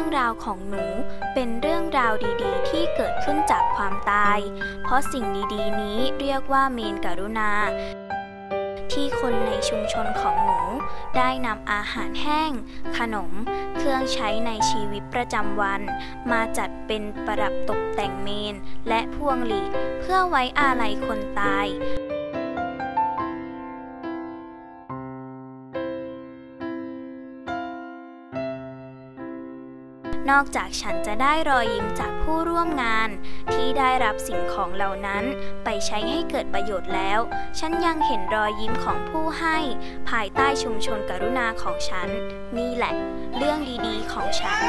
รื่องราวของหนูเป็นเรื่องราวดีๆ ที่เกิดขึ้นจากความตาย เพราะสิ่งดีๆ นี้เรียกว่าเมนกรุณา ที่คนในชุมชนของหนู ได้นำอาหารแห้ง ขนม เครื่องใช้ในชีวิตประจำวัน มาจัดเป็นประดับตกแต่งเมน และพวงหลีดเพื่อไว้อาลัยคนตาย นอกจากฉันจะได้รอยยิ้มจากผู้ร่วมงาน ที่ได้รับสิ่งของเหล่านั้นไปใช้ให้เกิดประโยชน์แล้ว ฉันยังเห็นรอยยิ้มของผู้ให้ ภายใต้ชุมชนกรุณาของฉัน นี่แหละ เรื่องดีๆของฉัน